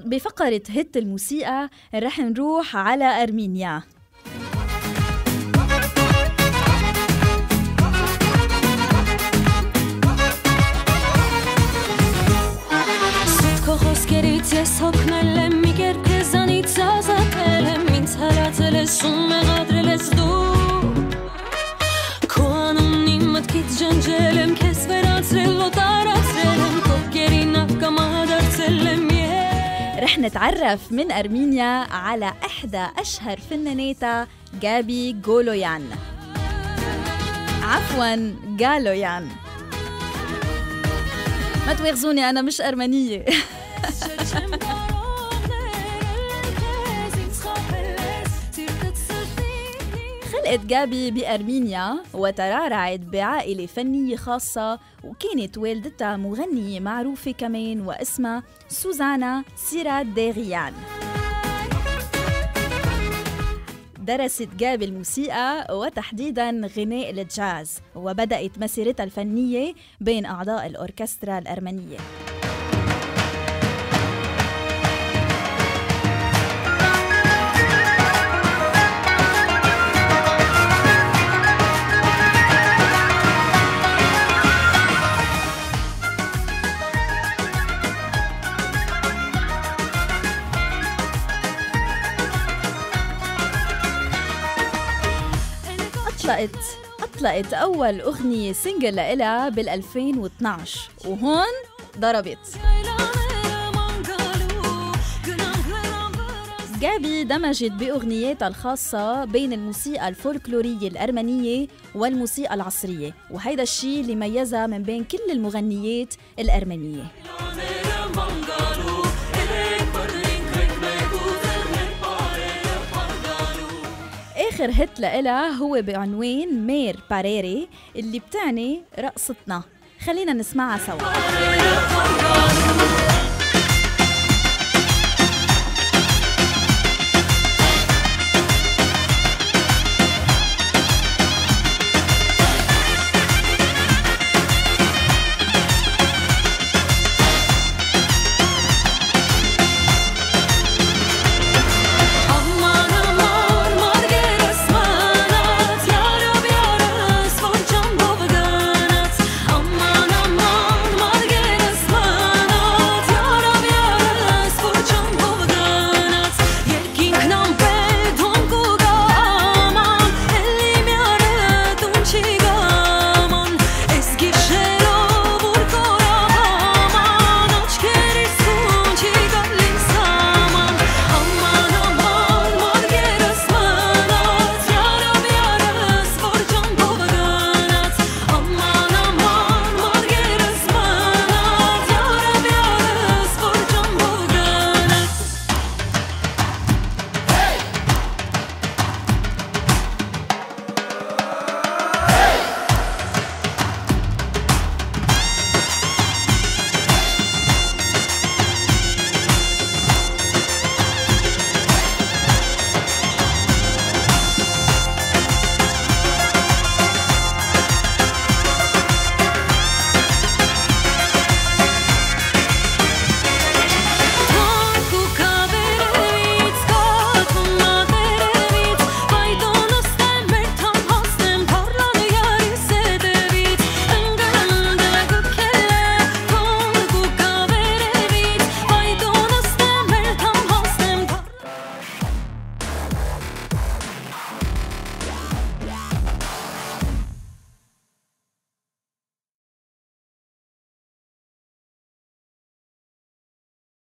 بفقرة هت الموسيقى رح نروح على أرمينيا Խոսքերից ես հոգնել եմ մի կերպ քեզանից ազատել եմ ինձ հալածել ես ու մեղադրել ես դու رح نتعرف من أرمينيا على إحدى أشهر فناناتها جابي جولويان عفوا جالويان ما تواخذوني أنا مش أرمنية خلقت جابي بأرمينيا وترعرعت بعائلة فنية خاصة وكانت والدتها مغنية معروفة كمان واسمها سوزانا سيرات ديغيان درست جابي الموسيقى وتحديدا غناء الجاز وبدأت مسيرتها الفنية بين أعضاء الأوركسترا الأرمنية. أطلقت أطلقت أول أغنية سنجل لإلها بال 2012 وهون ضربت. جابي دمجت بأغنياتها الخاصة بين الموسيقى الفولكلورية الأرمنية والموسيقى العصرية وهيدا الشيء اللي ميزها من بين كل المغنيات الأرمنية. آخر هت لإلها هو بعنوان مير باريري اللي بتعني رقصتنا. خلينا نسمعها سوا.